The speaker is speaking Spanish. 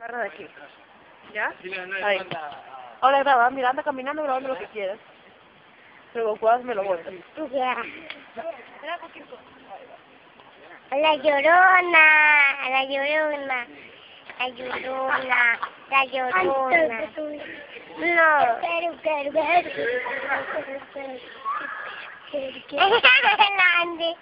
Agarra de aquí. ¿Ya? Ahí. Ahora graba, mira, anda caminando grabando lo que quieras. Pero cuando me lo botas. Ya. La llorona, la llorona, la llorona, la llorona. No. La Andy.